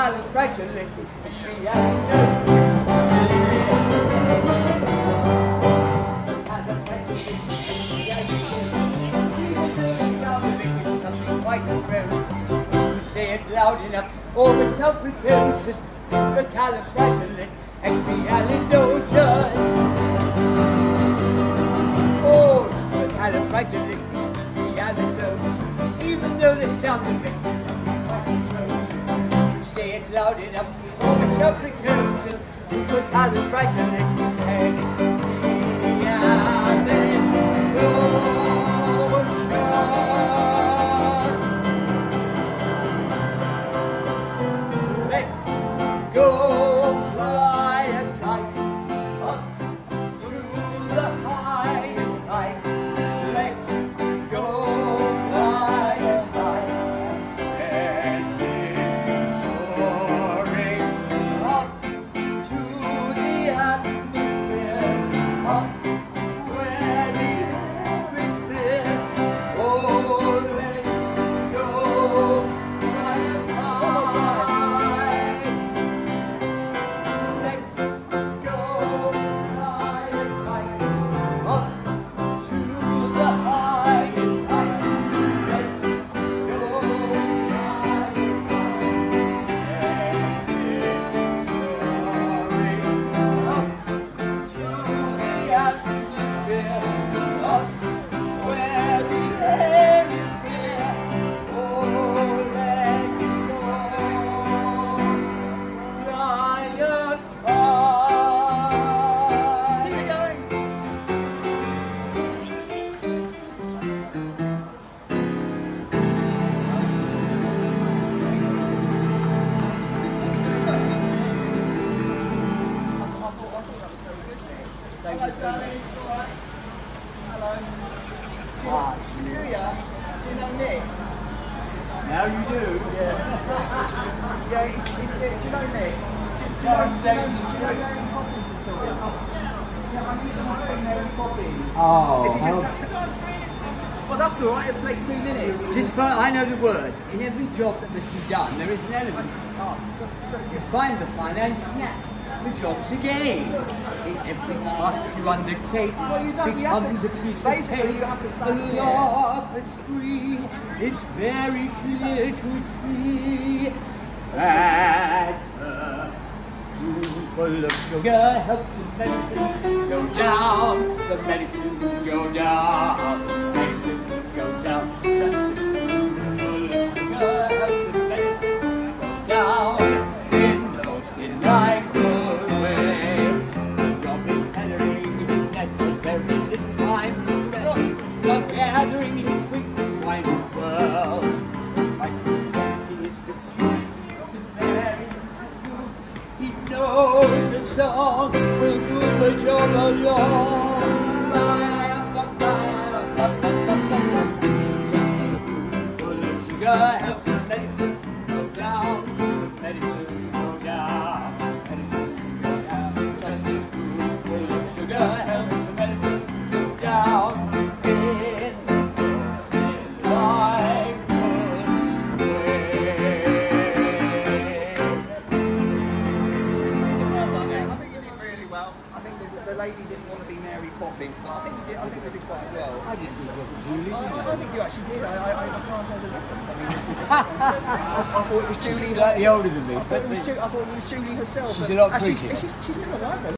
Say it loud enough, over self-precocious, supercalifragilistic, expialidocious. Oh, loud enough, over self-precocious, supercalifragilistic, Let's Hello, Sally. All right. Hello. Do you, Ah, do you, do you know Nick? Now you do. Yeah, it's, it's Nick. Do you know Nick? Do, do, you know, do, you know, do you know Mary Poppins at all? Yeah, I used to say Mary Poppins. Oh, If you just, well, that's all right. It'll take two minutes. Just for, I know the words. In every job that must be done, there is an element of art. You find the finance. The job's a game. Every task you undertake, Well, you don't- you have becomes to- a piece of cake. you have to stand A here. law, a screen. It's very clear to see that a spoonful of sugar helps the medicine go down. The medicine go down. Move lady didn't want to be Mary Poppins, but I think you did, I think we did quite well. I didn't do Julie I. I, think you actually did. I, I, I can't tell the difference. I mean, I, I thought it was Julie. She's slightly older than me, I thought, it was Ju- I thought it was Julie herself. She's a lot prettier. She's, she's still alive though.